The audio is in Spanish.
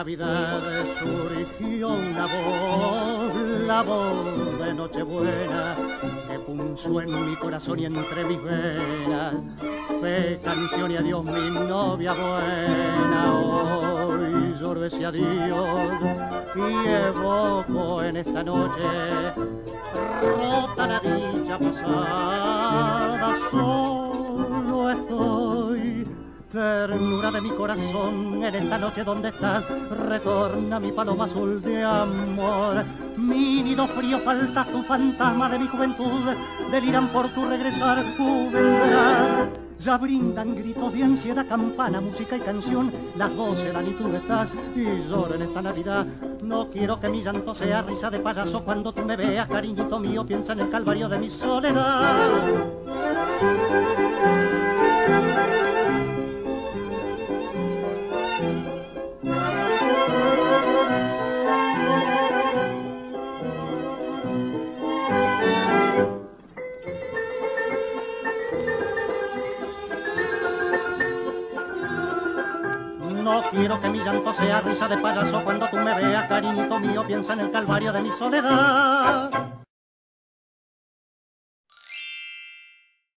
Navidad surgió una voz, la voz de Nochebuena, que punzó en mi corazón y entre mis venas. Fe, canción y adiós mi novia buena, hoy lloro ese adiós. Y evoco en esta noche rota la dicha pasada, solo estoy ternura de mi corazón en esta noche donde estás retorna mi paloma azul de amor mi nido frío falta tu fantasma de mi juventud deliran por tu regresar vendrás ya brindan gritos de ansiedad, campana, música y canción, las voces dan y tú estás y lloro en esta Navidad. No quiero que mi llanto sea risa de payaso cuando tú me veas, cariñito mío, piensa en el calvario de mi soledad. Quiero que mi llanto sea risa de payaso cuando tú me veas, cariñito mío, piensa en el calvario de mi soledad.